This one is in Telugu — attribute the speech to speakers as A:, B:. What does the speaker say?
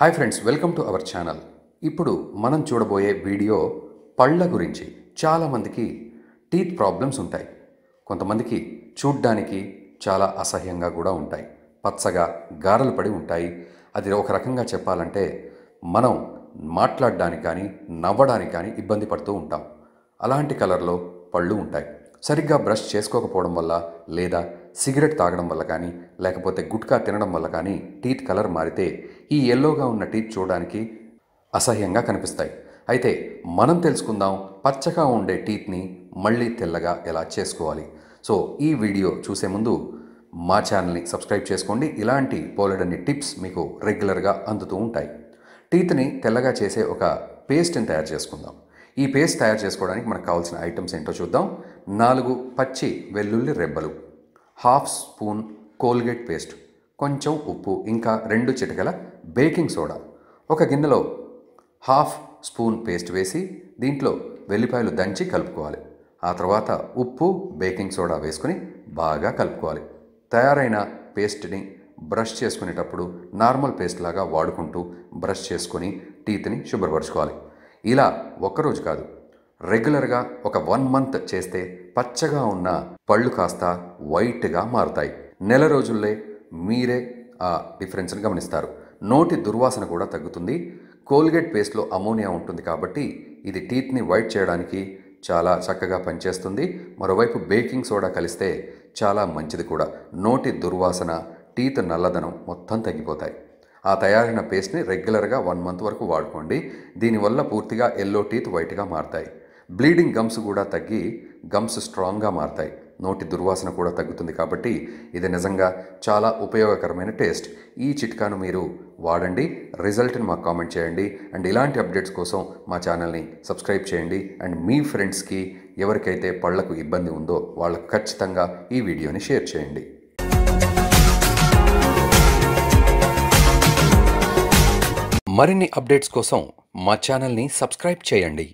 A: Hi friends welcome to our channel. ఇప్పుడు మనం చూడబోయే వీడియో పళ్ళ గురించి. చాలామందికి టీత్ ప్రాబ్లమ్స్ ఉంటాయి. కొంతమందికి చూడ్డానికి చాలా అసహ్యంగా కూడా ఉంటాయి. పచ్చగా గారలు పడి ఉంటాయి. అది ఒక రకంగా చెప్పాలంటే మనం మాట్లాడడానికి కానీ నవ్వడానికి కానీ ఇబ్బంది పడుతూ ఉంటాం. అలాంటి కలర్లో పళ్ళు ఉంటాయి. సరిగ్గా బ్రష్ చేసుకోకపోవడం వల్ల లేదా సిగరెట్ తాగడం వల్ల కానీ లేకపోతే గుట్కా తినడం వల్ల కానీ టీత్ కలర్ మారితే ఈ ఎల్లోగా ఉన్న టీత్ చూడడానికి అసహ్యంగా కనిపిస్తాయి. అయితే మనం తెలుసుకుందాం పచ్చగా ఉండే టీత్ని మళ్ళీ తెల్లగా ఎలా చేసుకోవాలి. సో ఈ వీడియో చూసే ముందు మా ఛానల్ని సబ్స్క్రైబ్ చేసుకోండి. ఇలాంటి పోలెడన్ని టిప్స్ మీకు రెగ్యులర్గా అందుతూ ఉంటాయి. టీత్ని తెల్లగా చేసే ఒక పేస్ట్ని తయారు చేసుకుందాం. ఈ పేస్ట్ తయారు చేసుకోవడానికి మనకు కావాల్సిన ఐటమ్స్ ఏంటో చూద్దాం. నాలుగు పచ్చి వెల్లుల్లి రెబ్బలు. హాఫ్ స్పూన్ కోల్గేట్ పేస్ట్ కొంచెం ఉప్పు ఇంకా రెండు చిటకల బేకింగ్ సోడా ఒక గిన్నెలో హాఫ్ స్పూన్ పేస్ట్ వేసి దీంట్లో వెల్లిపాయలు దంచి కలుపుకోవాలి. ఆ తర్వాత ఉప్పు బేకింగ్ సోడా వేసుకొని బాగా కలుపుకోవాలి. తయారైన పేస్ట్ని బ్రష్ చేసుకునేటప్పుడు నార్మల్ పేస్ట్ లాగా వాడుకుంటూ బ్రష్ చేసుకొని టీత్ని శుభ్రపరచుకోవాలి. ఇలా ఒక్కరోజు కాదు రెగ్యులర్గా ఒక వన్ మంత్ చేస్తే పచ్చగా ఉన్న పళ్ళు కాస్త వైట్గా మారుతాయి. నెల రోజుల్లే మీరే ఆ డిఫరెన్స్ని గమనిస్తారు. నోటి దుర్వాసన కూడా తగ్గుతుంది. కోల్గేట్ పేస్ట్లో అమోనియా ఉంటుంది కాబట్టి ఇది టీత్ని వైట్ చేయడానికి చాలా చక్కగా పనిచేస్తుంది. మరోవైపు బేకింగ్ సోడా కలిస్తే చాలా మంచిది కూడా. నోటి దుర్వాసన టీత్ నల్లదనం మొత్తం తగ్గిపోతాయి. ఆ తయారైన పేస్ట్ని రెగ్యులర్గా వన్ మంత్ వరకు వాడుకోండి. దీనివల్ల పూర్తిగా ఎల్లో టీత్ వైట్గా మారుతాయి. బ్లీడింగ్ గమ్స్ కూడా తగ్గి గమ్స్ స్ట్రాంగ్గా మారుతాయి. నోటి దుర్వాసన కూడా తగ్గుతుంది కాబట్టి ఇది నిజంగా చాలా ఉపయోగకరమైన టేస్ట్. ఈ చిట్కాను మీరు వాడండి రిజల్ట్ని మాకు కామెంట్ చేయండి అండ్ ఇలాంటి అప్డేట్స్ కోసం మా ఛానల్ని సబ్స్క్రైబ్ చేయండి అండ్ మీ ఫ్రెండ్స్కి ఎవరికైతే పళ్ళకు ఇబ్బంది ఉందో వాళ్ళకు ఖచ్చితంగా ఈ వీడియోని షేర్ చేయండి. మరిన్ని అప్డేట్స్ కోసం మా ఛానల్ని సబ్స్క్రైబ్ చేయండి.